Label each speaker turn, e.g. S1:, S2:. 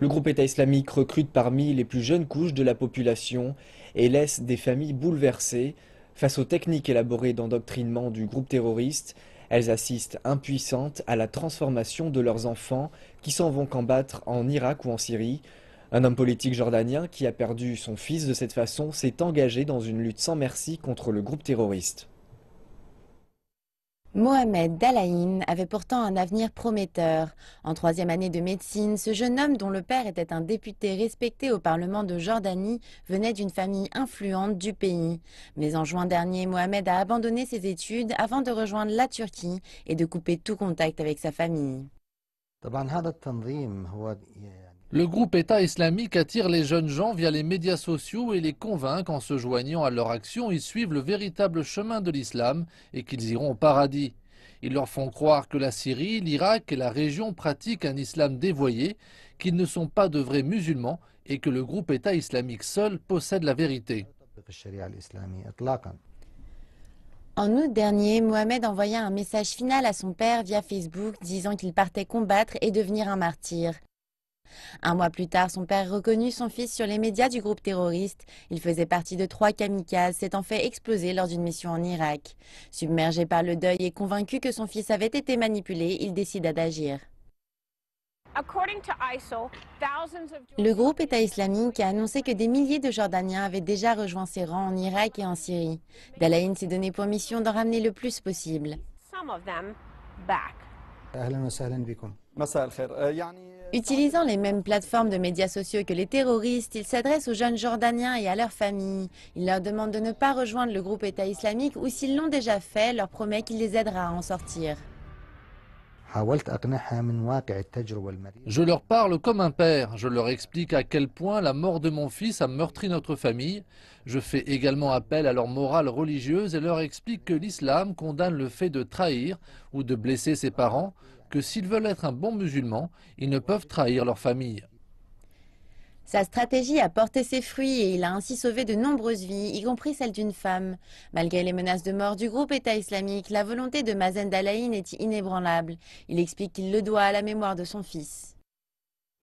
S1: Le groupe État islamique recrute parmi les plus jeunes couches de la population et laisse des familles bouleversées. Face aux techniques élaborées d'endoctrinement du groupe terroriste, elles assistent impuissantes à la transformation de leurs enfants qui s'en vont combattre en Irak ou en Syrie. Un homme politique jordanien qui a perdu son fils de cette façon s'est engagé dans une lutte sans merci contre le groupe terroriste.
S2: Mohamed Dalaïn avait pourtant un avenir prometteur. En troisième année de médecine, ce jeune homme dont le père était un député respecté au Parlement de Jordanie venait d'une famille influente du pays. Mais en juin dernier, Mohamed a abandonné ses études avant de rejoindre la Turquie et de couper tout contact avec sa famille.
S3: Le groupe État islamique attire les jeunes gens via les médias sociaux et les convainc qu'en se joignant à leur action, ils suivent le véritable chemin de l'islam et qu'ils iront au paradis. Ils leur font croire que la Syrie, l'Irak et la région pratiquent un islam dévoyé, qu'ils ne sont pas de vrais musulmans et que le groupe État islamique seul possède la vérité.
S2: En août dernier, Mohamed envoya un message final à son père via Facebook disant qu'il partait combattre et devenir un martyr. Un mois plus tard, son père reconnut son fils sur les médias du groupe terroriste. Il faisait partie de trois kamikazes s'étant fait exploser lors d'une mission en Irak. Submergé par le deuil et convaincu que son fils avait été manipulé, il décida d'agir. Le groupe État islamique a annoncé que des milliers de Jordaniens avaient déjà rejoint ses rangs en Irak et en Syrie. Dalaïn s'est donné pour mission d'en ramener le plus possible. Utilisant les mêmes plateformes de médias sociaux que les terroristes, il s'adresse aux jeunes Jordaniens et à leurs familles. Il leur demande de ne pas rejoindre le groupe État islamique ou s'ils l'ont déjà fait, leur promet qu'il les aidera à en sortir.
S3: Je leur parle comme un père. Je leur explique à quel point la mort de mon fils a meurtri notre famille. Je fais également appel à leur morale religieuse et leur explique que l'islam condamne le fait de trahir ou de blesser ses parents que s'ils veulent être un bon musulman, ils ne peuvent trahir leur famille.
S2: Sa stratégie a porté ses fruits et il a ainsi sauvé de nombreuses vies, y compris celle d'une femme. Malgré les menaces de mort du groupe État islamique, la volonté de Mazen Dalaïn est inébranlable. Il explique qu'il le doit à la mémoire de son fils.